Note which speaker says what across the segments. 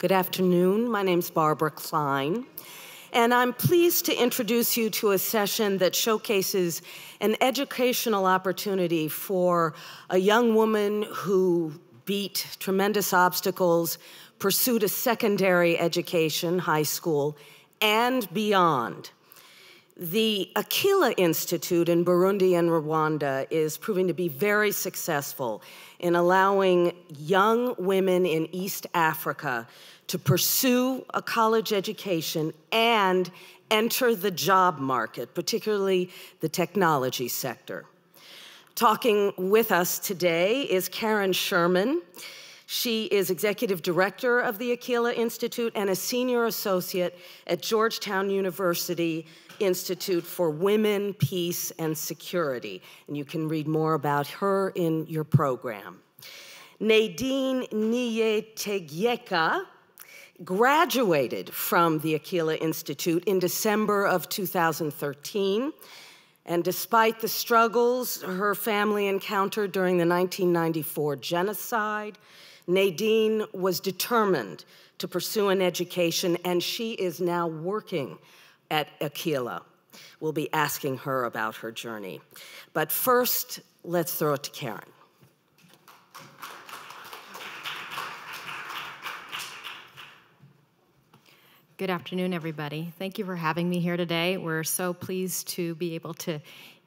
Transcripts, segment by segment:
Speaker 1: Good afternoon. My name's Barbara Klein. And I'm pleased to introduce you to a session that showcases an educational opportunity for a young woman who beat tremendous obstacles, pursued a secondary education, high school, and beyond. The Akilah Institute in Burundi and Rwanda is proving to be very successful in allowing young women in East Africa to pursue a college education and enter the job market, particularly the technology sector. Talking with us today is Karen Sherman. She is executive director of the Akilah Institute and a senior associate at Georgetown University Institute for Women, Peace, and Security. And you can read more about her in your program. Nadine Niyitegeka graduated from the Akilah Institute in December of 2013. And despite the struggles her family encountered during the 1994 genocide, Nadine was determined to pursue an education, and she is now working at Akilah. We'll be asking her about her journey. But first, let's throw it to Karen.
Speaker 2: Good afternoon, everybody. Thank you for having me here today. We're so pleased to be able to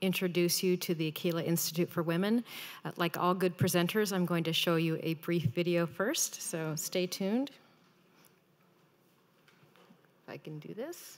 Speaker 2: introduce you to the Akilah Institute for Women. Uh, like all good presenters, I'm going to show you a brief video first, so stay tuned. If I can do this.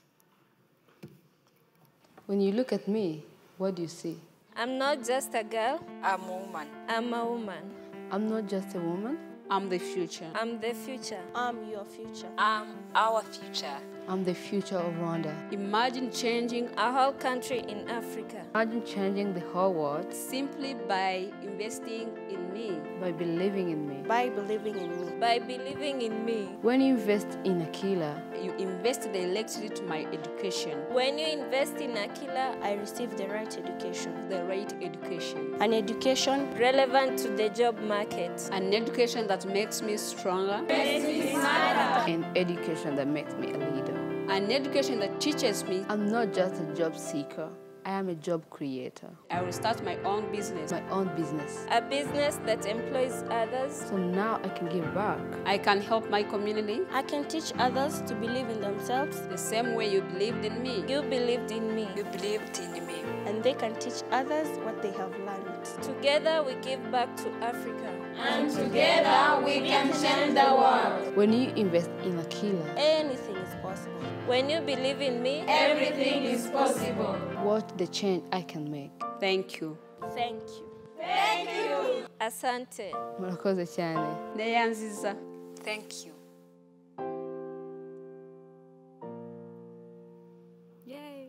Speaker 3: When you look at me, what do you see?
Speaker 4: I'm not just a girl,
Speaker 5: I'm a woman.
Speaker 4: I'm a woman.
Speaker 3: I'm not just a woman,
Speaker 5: I'm the future.
Speaker 4: I'm the future.
Speaker 6: I'm your future.
Speaker 5: I'm our future.
Speaker 3: I'm the future of Rwanda.
Speaker 5: Imagine changing
Speaker 4: A whole country in Africa.
Speaker 3: Imagine changing the whole world
Speaker 5: simply by investing in me.
Speaker 3: by believing in me.
Speaker 6: By believing in me.
Speaker 4: By believing in me.
Speaker 3: When you invest in Akilah,
Speaker 5: You invest directly to my education,
Speaker 4: When you invest in Akilah,
Speaker 6: I receive the right education.
Speaker 5: the right education.
Speaker 6: An education
Speaker 4: relevant to the job market.
Speaker 5: An education that makes me stronger.
Speaker 3: and education that makes me a leader.
Speaker 5: An education that teaches me
Speaker 3: I'm not just a job seeker, I am a job creator.
Speaker 5: I will start my own business.
Speaker 3: My own business.
Speaker 4: A business that employs others.
Speaker 3: So now I can give back.
Speaker 5: I can help my community
Speaker 6: I can teach others to believe in themselves
Speaker 5: the same way you believed in me.
Speaker 4: You believed in me.
Speaker 5: You believed in me.
Speaker 6: and they can teach others what they have learned.
Speaker 4: Together we give back to Africa. And together we can change the world.
Speaker 3: When you invest in Akilah,
Speaker 6: Anything is possible.
Speaker 4: When you believe in me,
Speaker 3: watch the change I can make.
Speaker 5: Thank you.
Speaker 6: Thank you. Thank you.
Speaker 4: Asante.
Speaker 3: Murakoze cyane.
Speaker 5: Neya nziza. Thank you.
Speaker 2: Yay.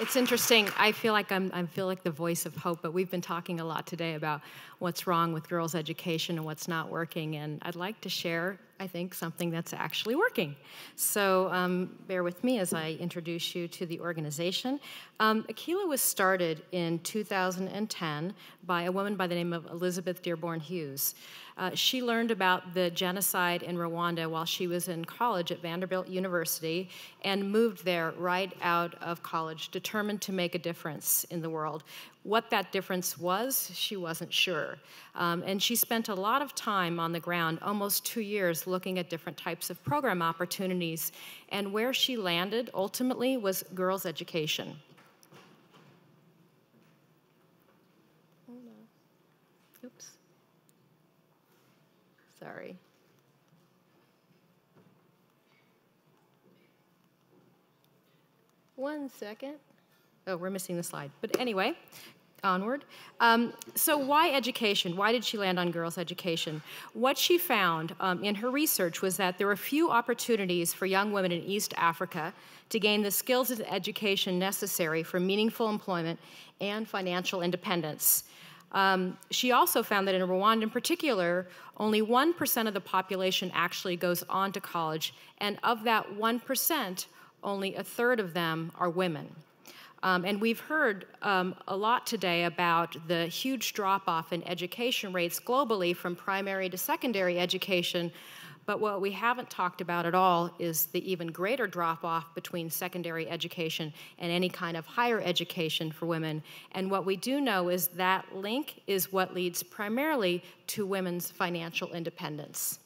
Speaker 2: It's interesting. I feel like I'm, I feel like the voice of hope, but we've been talking a lot today about what's wrong with girls' education and what's not working. And I'd like to share, I think, something that's actually working. So um, bear with me as I introduce you to the organization. Um, Akilah was started in 2010 by a woman by the name of Elizabeth Dearborn Hughes. Uh, she learned about the genocide in Rwanda while she was in college at Vanderbilt University and moved there right out of college, determined to make a difference in the world. What that difference was, she wasn't sure. Um, and she spent a lot of time on the ground, almost two years, looking at different types of program opportunities. And where she landed ultimately was girls' education. Oops. Sorry. One second. Oh, we're missing the slide. But anyway, onward. Um, so, why education? Why did she land on girls' education? What she found um, in her research was that there were few opportunities for young women in East Africa to gain the skills and education necessary for meaningful employment and financial independence. Um, she also found that in Rwanda, in particular, only 1% of the population actually goes on to college, and of that 1%, only a third of them are women. Um, and we've heard um, a lot today about the huge drop off in education rates globally from primary to secondary education. But what we haven't talked about at all is the even greater drop off between secondary education and any kind of higher education for women. And what we do know is that link is what leads primarily to women's financial independence.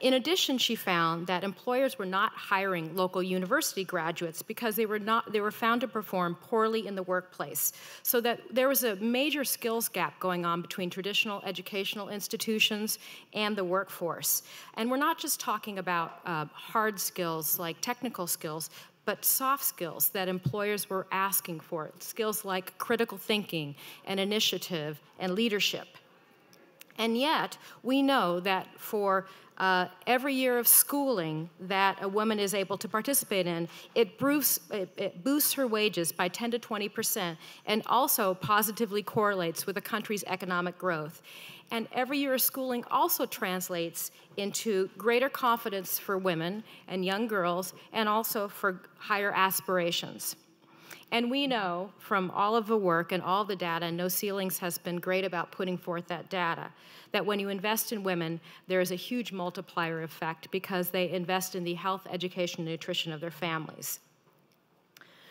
Speaker 2: In addition, she found that employers were not hiring local university graduates because they were not they were found to perform poorly in the workplace. So that there was a major skills gap going on between traditional educational institutions and the workforce. And we're not just talking about uh, hard skills like technical skills, but soft skills that employers were asking for, skills like critical thinking and initiative and leadership. And yet, we know that for uh, every year of schooling that a woman is able to participate in, it boosts, it, it boosts her wages by 10 to 20 percent and also positively correlates with a country's economic growth. And every year of schooling also translates into greater confidence for women and young girls and also for higher aspirations. And we know from all of the work and all the data, and No Ceilings has been great about putting forth that data, that when you invest in women, there is a huge multiplier effect because they invest in the health, education, and nutrition of their families.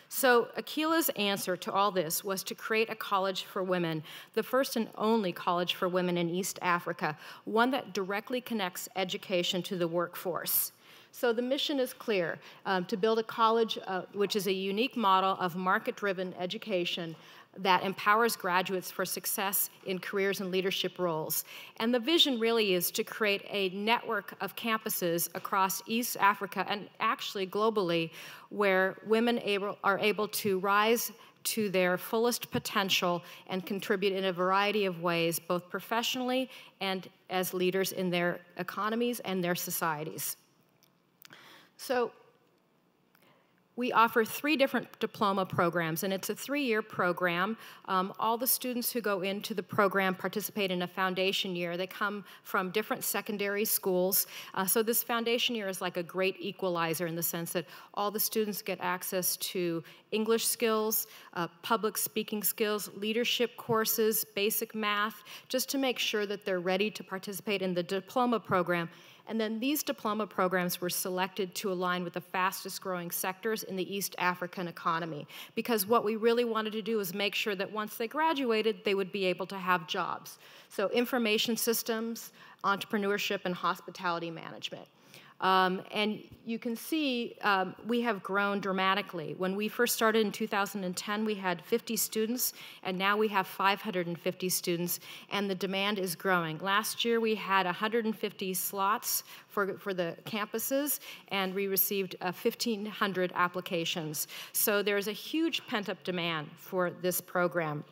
Speaker 2: So, Akilah's answer to all this was to create a college for women, the first and only college for women in East Africa, one that directly connects education to the workforce. So the mission is clear um, to build a college uh, which is a unique model of market driven education that empowers graduates for success in careers and leadership roles. And the vision really is to create a network of campuses across East Africa and actually globally where women able, are able to rise to their fullest potential and contribute in a variety of ways, both professionally and as leaders in their economies and their societies. So we offer three different diploma programs, and it's a three year program. Um, all the students who go into the program participate in a foundation year. They come from different secondary schools. Uh, so, this foundation year is like a great equalizer in the sense that all the students get access to English skills, uh, public speaking skills, leadership courses, basic math, just to make sure that they're ready to participate in the diploma program and then these diploma programs were selected to align with the fastest growing sectors in the East African economy. Because what we really wanted to do was make sure that once they graduated, they would be able to have jobs. So, information systems, entrepreneurship, and hospitality management. Um, and you can see um, we have grown dramatically. When we first started in 2010, we had 50 students, and now we have 550 students, and the demand is growing. Last year, we had 150 slots for, for the campuses, and we received uh, 1,500 applications. So there's a huge pent up demand for this program.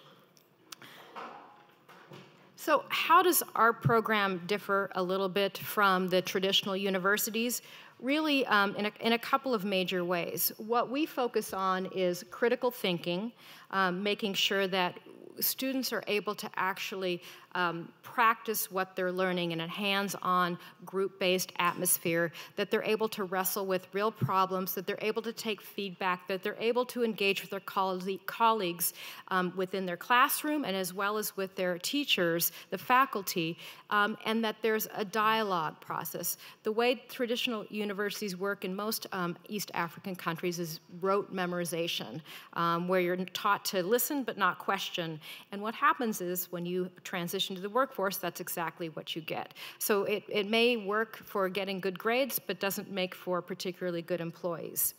Speaker 2: So, how does our program differ a little bit from the traditional universities? Really, um, in, a, in, a, couple of major ways. What we focus on is critical thinking, um, making sure that students are able to actually um, practice what they're learning in a hands on, group based atmosphere, that they're able to wrestle with real problems, that they're able to take feedback, that they're able to engage with their colleagues um, within their classroom and as well as with their teachers, the faculty, um, and that there's a dialogue process. The way traditional universities work in most um, East African countries is rote memorization, um, where you're taught to listen but not question. And what happens is when you transition to the workforce, that's exactly what you get. So it, it may work for getting good grades, but doesn't make for particularly good employees.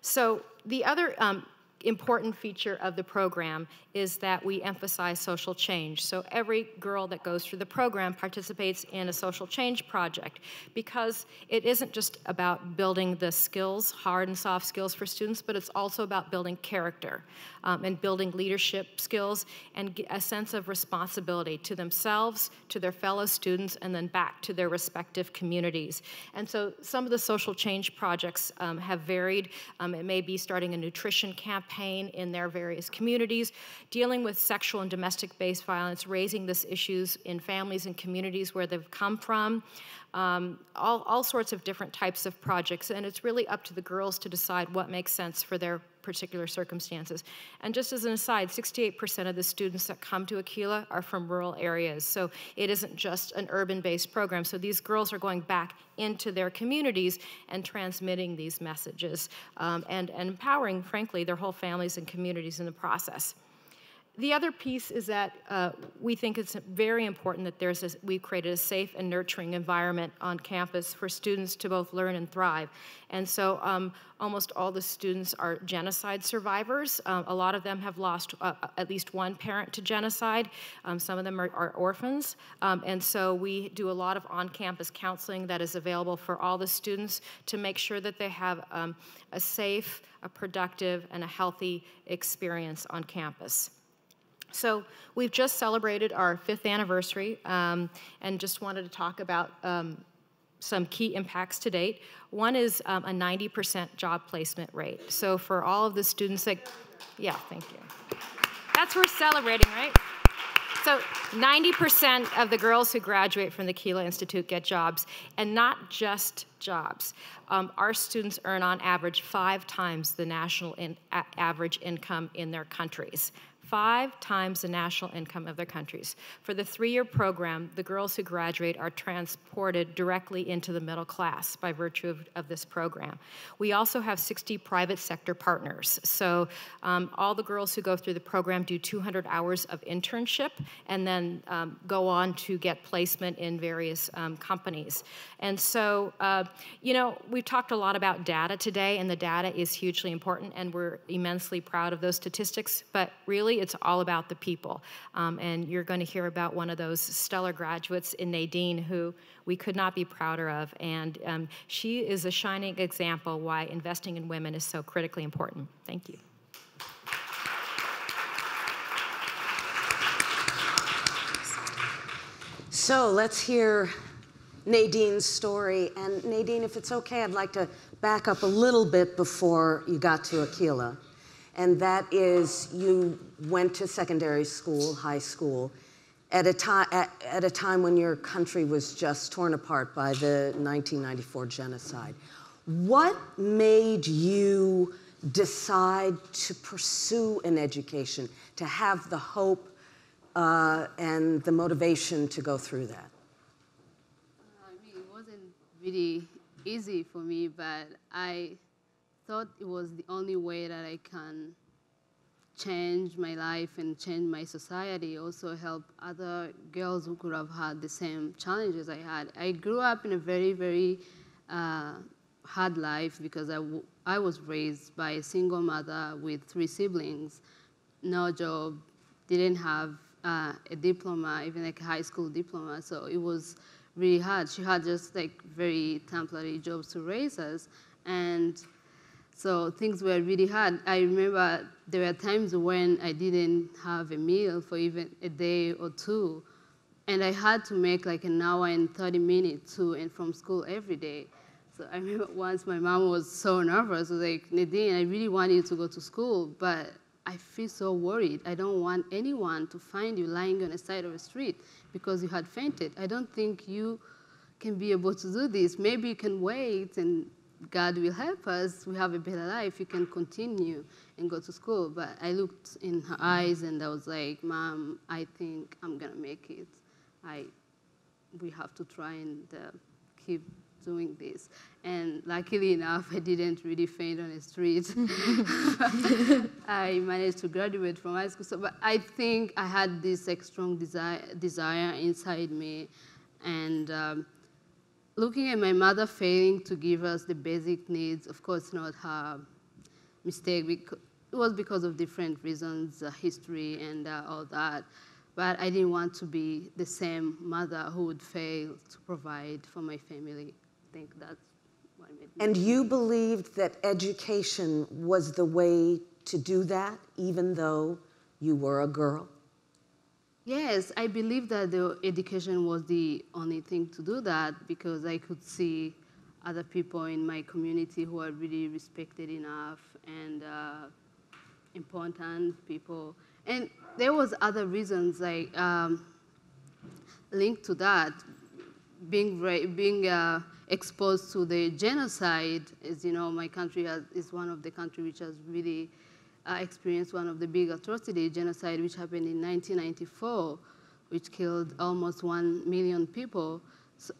Speaker 2: So the other um, important feature of the program is that we emphasize social change. So every girl that goes through the program participates in a social change project because it isn't just about building the skills, hard and soft skills for students, but it's also about building character um, and building leadership skills and a sense of responsibility to themselves, to their fellow students, and then back to their respective communities. And so some of the social change projects um, have varied. Um, it may be starting a nutrition campaign in their various communities, dealing with sexual and domestic based violence, raising these issues in families and communities where they've come from, um, all, all sorts of different types of projects. And it's really up to the girls to decide what makes sense for their particular circumstances. And just as an aside, 68% of the students that come to Akilah are from rural areas. So it isn't just an urban-based program. So these girls are going back into their communities and transmitting these messages um, and, and empowering, frankly, their whole families and communities in the process. The other piece is that uh, we think it's very important that there's a, we've created a safe and nurturing environment on campus for students to both learn and thrive. And so um, almost all the students are genocide survivors. Um, a lot of them have lost uh, at least one parent to genocide. Um, some of them are, are orphans. Um, and so we do a lot of on-campus counseling that is available for all the students to make sure that they have um, a safe, a productive, and a healthy experience on campus. So we've just celebrated our fifth anniversary um, and just wanted to talk about um, some key impacts to date. One is um, a 90% job placement rate. So for all of the students that, yeah, thank you. That's worth celebrating, right? So 90% of the girls who graduate from the Keela Institute get jobs, and not just jobs. Um, our students earn on average five times the national in, average income in their countries five times the national income of their countries. For the three year program, the girls who graduate are transported directly into the middle class by virtue of, of this program. We also have 60 private sector partners. So um, all the girls who go through the program do 200 hours of internship and then um, go on to get placement in various um, companies. And so, uh, you know, we've talked a lot about data today, and the data is hugely important, and we're immensely proud of those statistics. But really, it's all about the people. Um, and you're going to hear about one of those stellar graduates in Nadine who we could not be prouder of. And um, she is a shining example why investing in women is so critically important. Thank you.
Speaker 1: So let's hear Nadine's story. And Nadine, if it's okay, I'd like to back up a little bit before you got to Akilah and that is you went to secondary school, high school, at a, time, at, at, a time when your country was just torn apart by the 1994 genocide. What made you decide to pursue an education, to have the hope uh, and the motivation to go through that?
Speaker 3: Uh, I mean, it wasn't really easy for me, but I thought it was the only way that I can change my life and change my society, also help other girls who could have had the same challenges I had. I grew up in a very, very uh, hard life because I, I was raised by a single mother with three siblings, no job, didn't have uh, a diploma, even like a high school diploma, so it was really hard. She had just like very temporary jobs to raise us, and so things were really hard. I remember there were times when I didn't have a meal for even a day or two. And I had to make like an hour and 30 minutes to and from school every day. So I remember once my mom was so nervous, was like, Nadine, I really want you to go to school, but I feel so worried. I don't want anyone to find you lying on the side of the street because you had fainted. I don't think you can be able to do this. Maybe you can wait and God will help us, we have a better life, you can continue and go to school. But I looked in her eyes and I was like, Mom, I think I'm gonna make it. I, we have to try and uh, keep doing this. And luckily enough, I didn't really faint on the street. I managed to graduate from high school. So, but I think I had this like, strong desire, desire inside me. And um, looking at my mother failing to give us the basic needs, of course, not her mistake. It was because of different reasons, uh, history and uh, all that. But I didn't want to be the same mother who would fail to provide for my family. I think that's what made me.
Speaker 1: And you believed that education was the way to do that, even though you were a girl?
Speaker 3: Yes, I believe that the education was the only thing to do that because I could see other people in my community who are really respected enough and uh, important people. And there was other reasons like um, linked to that, being being uh, exposed to the genocide. As you know, my country has, is one of the countries which has really uh, experienced one of the big atrocity, genocide, which happened in 1994, which killed almost one million people. So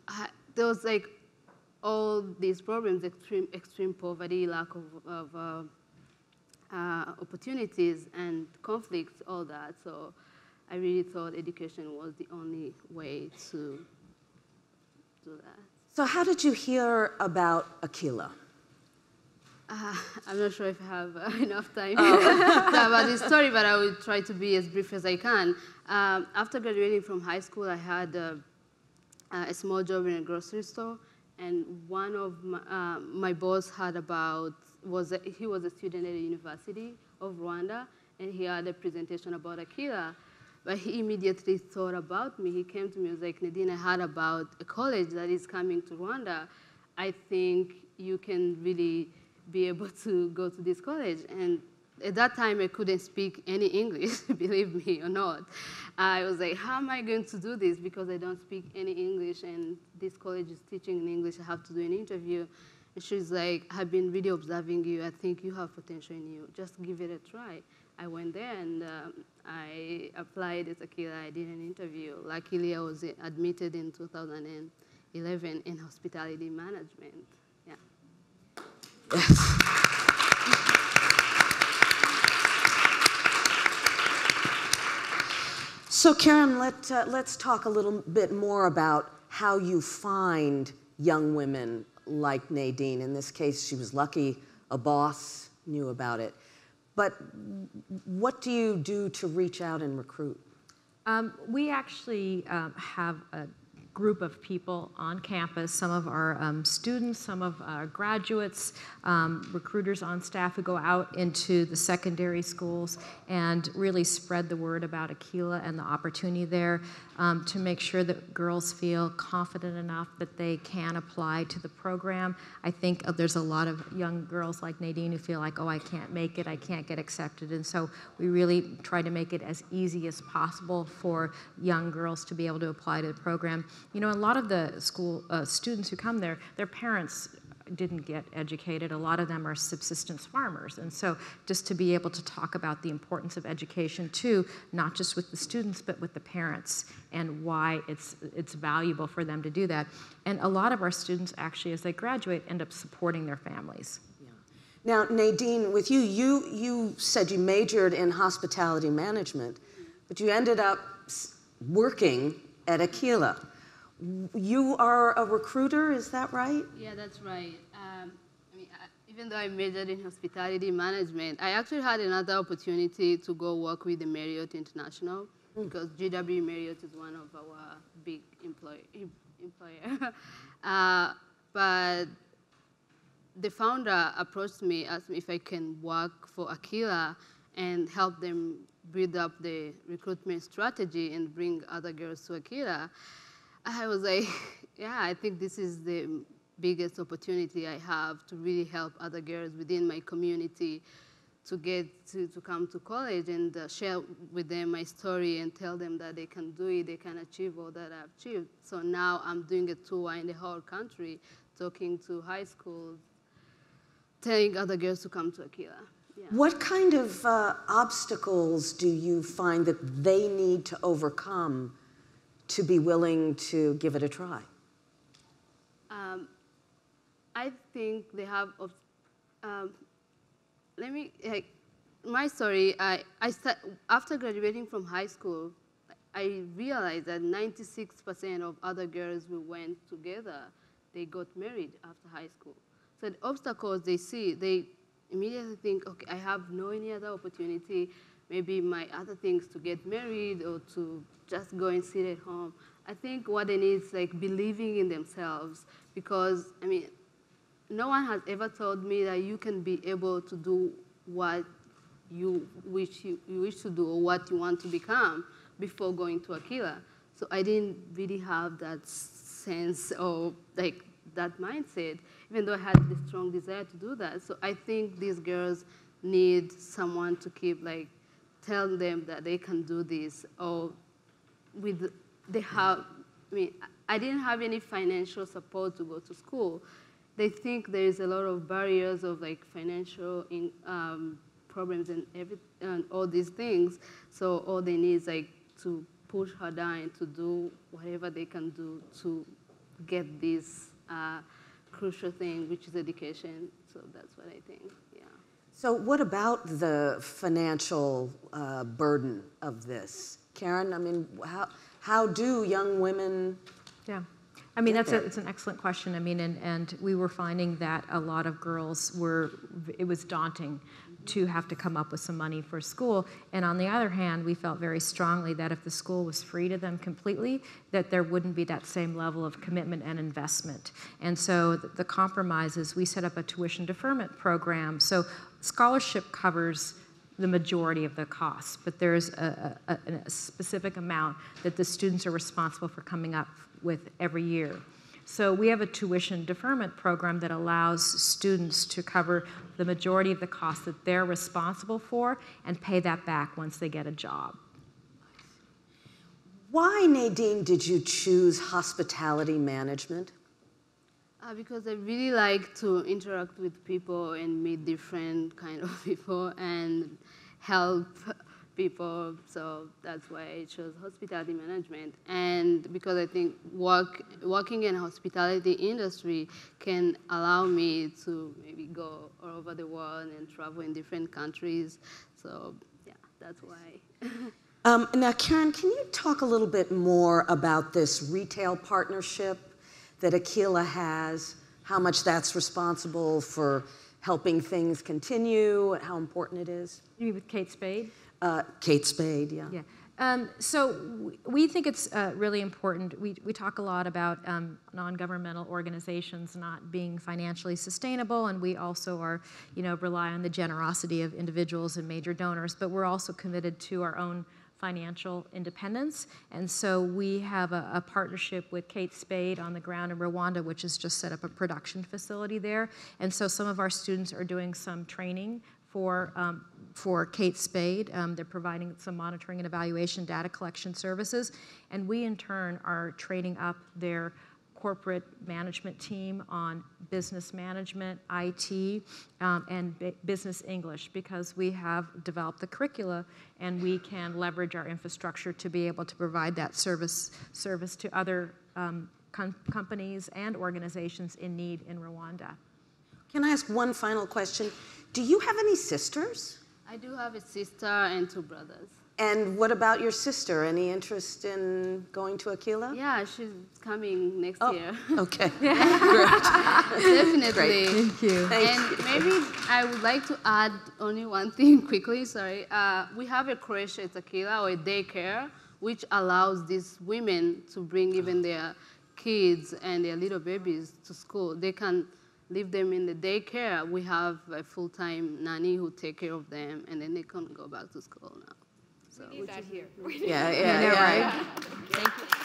Speaker 3: there was like all these problems, extreme, extreme poverty, lack of, of uh, uh, opportunities and conflicts, all that. So I really thought education was the only way to do that.
Speaker 1: So, how did you hear about Akilah?
Speaker 3: Uh, I'm not sure if I have uh, enough time to tell about this story, but I will try to be as brief as I can. Um, after graduating from high school, I had uh, a small job in a grocery store, and one of my, uh, my boss had about was a, he was a student at the University of Rwanda, and he had a presentation about Akilah. But he immediately thought about me. He came to me and was like, Nadine, I heard about a college that is coming to Rwanda. I think you can really be able to go to this college. And at that time, I couldn't speak any English, believe me or not. I was like, how am I going to do this? Because I don't speak any English, and this college is teaching in English. I have to do an interview. And she's like, I've been really observing you. I think you have potential in you. Just give it a try. I went there and um, I applied as Akilah. I did an interview. Luckily, I was admitted in 2011 in hospitality management. Yeah.
Speaker 1: So, Karen, let, uh, let's talk a little bit more about how you find young women like Nadine. In this case, she was lucky a boss knew about it. But what do you do to reach out and recruit?
Speaker 2: Um, we actually um, have a group of people on campus, some of our um, students, some of our graduates, um, recruiters on staff who go out into the secondary schools and really spread the word about Akilah and the opportunity there um, to make sure that girls feel confident enough that they can apply to the program. I think uh, there's a lot of young girls like Nadine who feel like, oh, I can't make it, I can't get accepted. And so we really try to make it as easy as possible for young girls to be able to apply to the program. You know, a lot of the school uh, students who come there, their parents didn't get educated. A lot of them are subsistence farmers. And so just to be able to talk about the importance of education too, not just with the students, but with the parents and why it's, it's valuable for them to do that. And a lot of our students actually, as they graduate, end up supporting their families.
Speaker 1: Now, Nadine, with you, you, you said you majored in hospitality management, but you ended up working at Akilah. You are a recruiter, is that right?
Speaker 3: Yeah, that's right. Um, I mean, I, even though I majored in hospitality management, I actually had another opportunity to go work with the Marriott International mm. because JW Marriott is one of our big employ, employer. uh, but the founder approached me, asked me if I can work for Akilah and help them build up the recruitment strategy and bring other girls to Akilah. I was like, yeah, I think this is the biggest opportunity I have to really help other girls within my community to get to, to come to college and uh, share with them my story and tell them that they can do it, they can achieve all that I've achieved. So now I'm doing a tour in the whole country, talking to high schools, telling other girls to come to Akilah.
Speaker 1: Yeah. What kind of uh, obstacles do you find that they need to overcome to be willing to give it a try?
Speaker 3: Um, I think they have. Um, let me like my story. I I start, after graduating from high school, I realized that 96% of other girls we went together, they got married after high school. So the obstacles they see, they immediately think, okay, I have no any other opportunity. Maybe my other things to get married or to just go and sit at home. I think what they need is like believing in themselves because, I mean, no one has ever told me that you can be able to do what you wish you, you wish to do or what you want to become before going to Akilah. So I didn't really have that sense of like that mindset, even though I had the strong desire to do that. So I think these girls need someone to keep like tell them that they can do this or with they have, I mean, I didn't have any financial support to go to school. They think there is a lot of barriers of like financial in, um, problems and every and all these things. So all they need is like to push her down to do whatever they can do to get this uh, crucial thing, which is education. So that's what I think.
Speaker 1: So, what about the financial uh, burden of this? Karen, I mean, how, how do young women
Speaker 2: Yeah. I mean, that's a, it's an excellent question. I mean, and, and we were finding that a lot of girls were, it was daunting to have to come up with some money for school. And on the other hand, we felt very strongly that if the school was free to them completely, that there wouldn't be that same level of commitment and investment. And so the, the compromise is we set up a tuition deferment program. So scholarship covers the majority of the costs, but there's a, a, a- a specific amount that the students are responsible for coming up with every year. So we have a tuition deferment program that allows students to cover the majority of the costs that they're responsible for and pay that back once they get a job.
Speaker 1: Why, Nadine, did you choose hospitality management?
Speaker 3: Uh, because I really like to interact with people and meet different kind of people and help people. So that's why I chose hospitality management. And because I think work, working in hospitality industry can allow me to maybe go all over the world and travel in different countries. So yeah, that's why.
Speaker 1: Um, now, Karen, can you talk a little bit more about this retail partnership that Akilah has? How much that's responsible for helping things continue? How important it is?
Speaker 2: You mean with Kate Spade?
Speaker 1: Uh, Kate Spade, yeah.
Speaker 2: Yeah. Um, so we think it's uh, really important. We, we talk a lot about um, non-governmental organizations not being financially sustainable, and we also are, you know, rely on the generosity of individuals and major donors. But we're also committed to our own financial independence, and so we have a, a partnership with Kate Spade on the ground in Rwanda, which has just set up a production facility there. And so some of our students are doing some training for, um, for Kate Spade. Um, they're providing some monitoring and evaluation data collection services. And we, in turn, are training up their corporate management team on business management, IT, um, and bu- business English because we have developed the curricula and we can leverage our infrastructure to be able to provide that service, service to other um, com- companies and organizations in need in Rwanda.
Speaker 1: Can I ask one final question? Do you have any sisters?
Speaker 3: I do have a sister and two brothers.
Speaker 1: And what about your sister? Any interest in going to Akilah?
Speaker 3: Yeah, she's coming next
Speaker 1: Oh,
Speaker 3: year.
Speaker 1: okay. Great.
Speaker 3: Definitely.
Speaker 2: Thank you.
Speaker 1: Thank
Speaker 3: and maybe I would like to add only one thing quickly. Sorry, uh, we have a creche at Akilah or a daycare, which allows these women to bring even their kids and their little babies to school. They can leave them in the daycare. We have a full-time nanny who take care of them, and then they can go back to school now. So, we which is-
Speaker 1: Yeah, yeah, yeah.